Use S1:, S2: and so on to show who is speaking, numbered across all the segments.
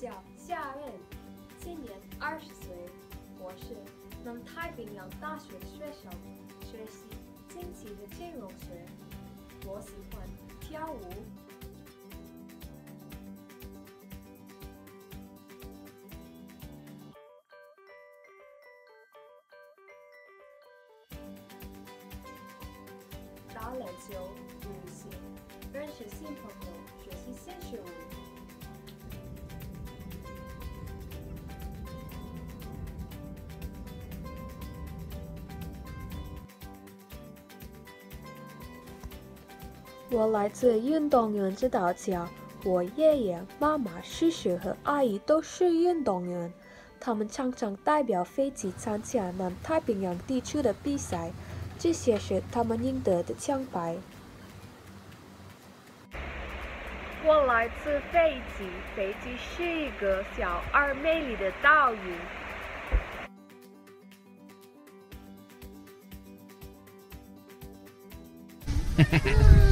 S1: 叫夏任今年二十岁我是南太平洋大学学生学习经济的金融学我喜欢跳舞。打篮球旅行认识新朋我来自运动员这大家，我爷爷、妈妈、叔叔和阿姨都是运动员，他们常常代表飞机参加南太平洋地区的比赛，这些是他们赢得的奖牌。我来自斐济，斐济是一个小而美丽的岛屿。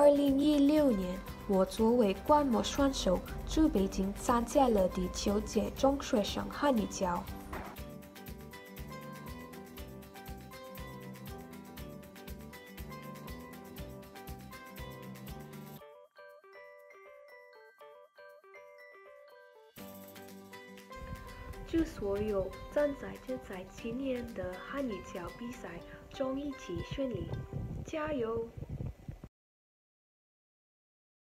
S1: 二零一六年，我作为观摩选手驻北京参加了第九届中学生汉语角。祝所有正在正在今年的汉语角比赛中一起顺利，加油！